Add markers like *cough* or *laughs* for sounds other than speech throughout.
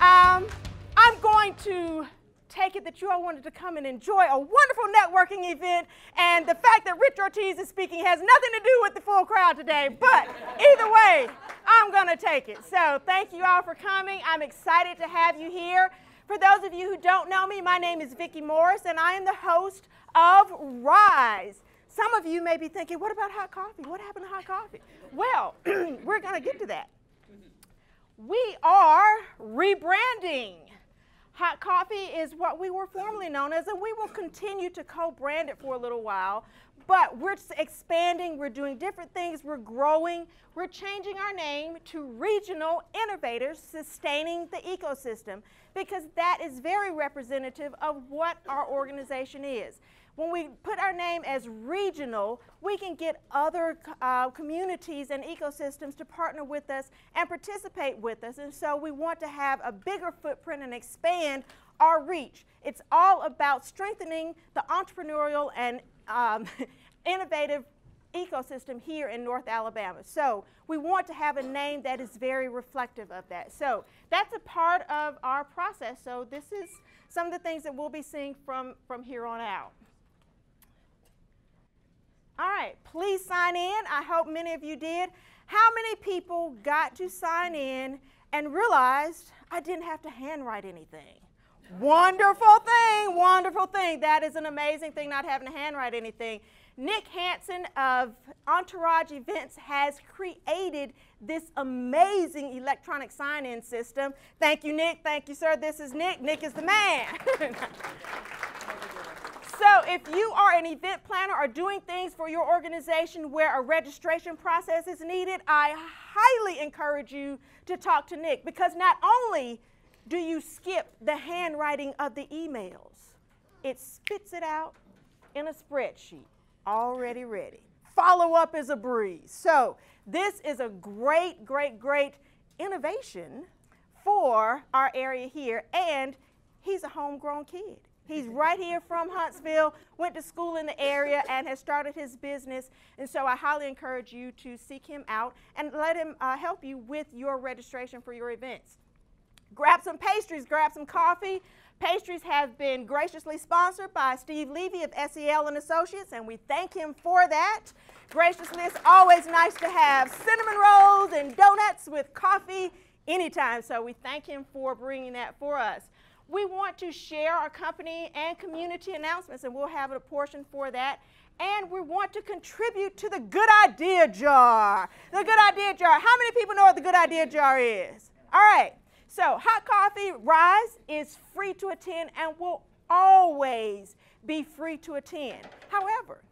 Um, I'm going to take it that you all wanted to come and enjoy a wonderful networking event, and the fact that Rich Ortiz is speaking has nothing to do with the full crowd today, but either way, I'm going to take it. So thank you all for coming. I'm excited to have you here. For those of you who don't know me, my name is Vicki Morris, and I am the host of Rise. Some of you may be thinking, what about hot coffee? What happened to hot coffee? Well, *clears throat* we're going to get to that. We are rebranding. Hot coffee is what we were formerly known as, and we will continue to co brand it for a little while. But we're expanding, we're doing different things, we're growing, we're changing our name to Regional Innovators Sustaining the Ecosystem because that is very representative of what our organization is when we put our name as regional, we can get other uh, communities and ecosystems to partner with us and participate with us. And so we want to have a bigger footprint and expand our reach. It's all about strengthening the entrepreneurial and um, *laughs* innovative ecosystem here in North Alabama. So we want to have a name that is very reflective of that. So that's a part of our process. So this is some of the things that we'll be seeing from, from here on out. All right, please sign in. I hope many of you did. How many people got to sign in and realized I didn't have to handwrite anything? Wonderful thing, wonderful thing. That is an amazing thing, not having to handwrite anything. Nick Hansen of Entourage Events has created this amazing electronic sign in system. Thank you, Nick. Thank you, sir. This is Nick. Nick is the man. *laughs* So if you are an event planner or doing things for your organization where a registration process is needed, I highly encourage you to talk to Nick because not only do you skip the handwriting of the emails, it spits it out in a spreadsheet already ready. Follow up is a breeze. So this is a great, great, great innovation for our area here, and he's a homegrown kid. He's right here from Huntsville, went to school in the area, and has started his business. And so I highly encourage you to seek him out and let him uh, help you with your registration for your events. Grab some pastries, grab some coffee. Pastries have been graciously sponsored by Steve Levy of SEL and Associates, and we thank him for that. Graciously, it's always nice to have cinnamon rolls and donuts with coffee anytime, so we thank him for bringing that for us we want to share our company and community announcements, and we'll have a portion for that. And we want to contribute to the good idea jar. The good idea jar. How many people know what the good idea jar is? All right. So, Hot Coffee Rise is free to attend and will always be free to attend. However,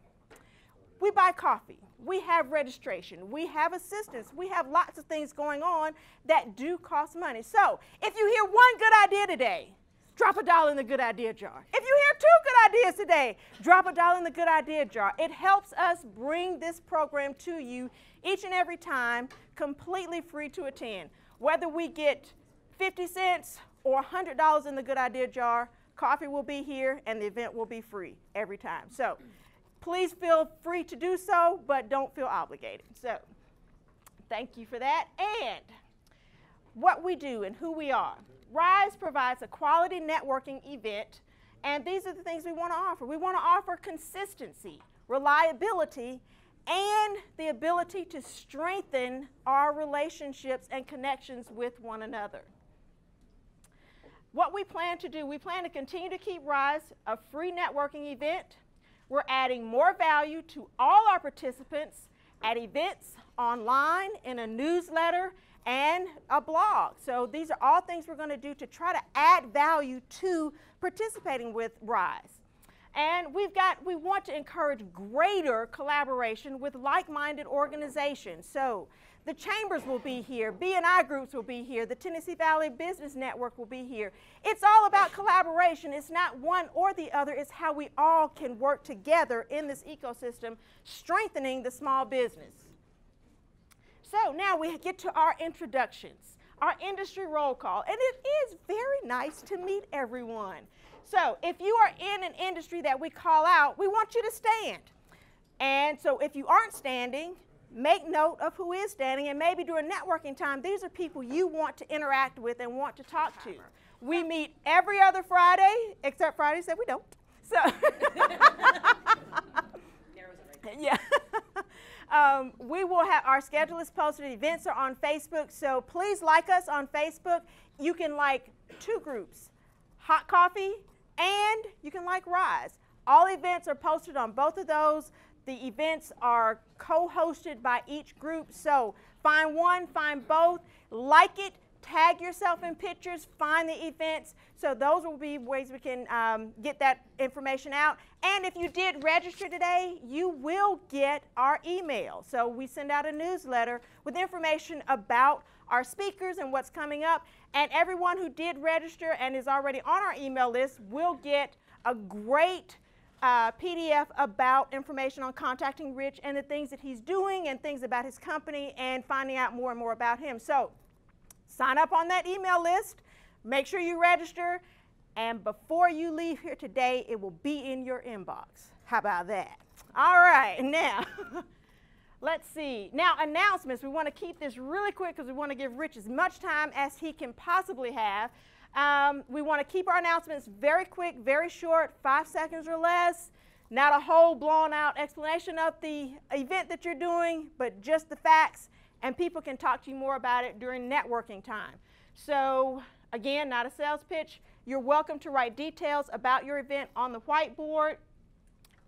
we buy coffee, we have registration, we have assistance, we have lots of things going on that do cost money. So, if you hear one good idea today, drop a dollar in the good idea jar. If you hear two good ideas today, drop a dollar in the good idea jar. It helps us bring this program to you each and every time, completely free to attend. Whether we get 50 cents or $100 in the good idea jar, coffee will be here and the event will be free every time. So please feel free to do so, but don't feel obligated. So thank you for that. And what we do and who we are. RISE provides a quality networking event, and these are the things we want to offer. We want to offer consistency, reliability, and the ability to strengthen our relationships and connections with one another. What we plan to do, we plan to continue to keep RISE a free networking event. We're adding more value to all our participants at events, online, in a newsletter, and a blog. So these are all things we're going to do to try to add value to participating with RISE. And we've got, we want to encourage greater collaboration with like-minded organizations. So the chambers will be here, BNI groups will be here, the Tennessee Valley Business Network will be here. It's all about collaboration. It's not one or the other. It's how we all can work together in this ecosystem, strengthening the small business. So now we get to our introductions, our industry roll call, and it is very nice to meet everyone. So if you are in an industry that we call out, we want you to stand. And so if you aren't standing, make note of who is standing, and maybe during networking time, these are people you want to interact with and want to talk to. We meet every other Friday, except Friday said we don't. So, *laughs* yeah. *laughs* um, we will have our schedule is posted. Events are on Facebook, so please like us on Facebook. You can like two groups, Hot Coffee, and you can like Rise. All events are posted on both of those. The events are co-hosted by each group, so find one, find both, like it, tag yourself in pictures, find the events. So those will be ways we can um, get that information out. And if you did register today, you will get our email. So we send out a newsletter with information about our speakers and what's coming up. And everyone who did register and is already on our email list will get a great uh, PDF about information on contacting Rich and the things that he's doing and things about his company and finding out more and more about him. So sign up on that email list, make sure you register, and before you leave here today, it will be in your inbox. How about that? All right, *laughs* now. *laughs* Let's see. Now, announcements. We want to keep this really quick because we want to give Rich as much time as he can possibly have. Um, we want to keep our announcements very quick, very short, five seconds or less. Not a whole blown out explanation of the event that you're doing, but just the facts, and people can talk to you more about it during networking time. So, again, not a sales pitch. You're welcome to write details about your event on the whiteboard.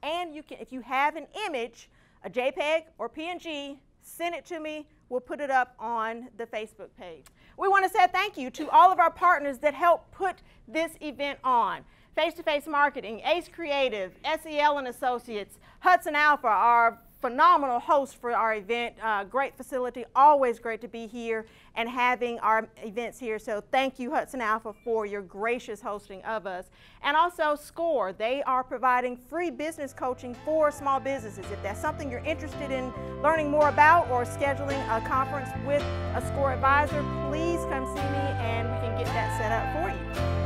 And you can, if you have an image, a JPEG or PNG, send it to me. We'll put it up on the Facebook page. We want to say thank you to all of our partners that help put this event on. Face-to-Face Marketing, Ace Creative, SEL and Associates, Hudson Alpha, our phenomenal host for our event. Uh, great facility, always great to be here and having our events here. So thank you, Hudson Alpha, for your gracious hosting of us. And also SCORE, they are providing free business coaching for small businesses. If that's something you're interested in learning more about or scheduling a conference with a SCORE advisor, please come see me and we can get that set up for you.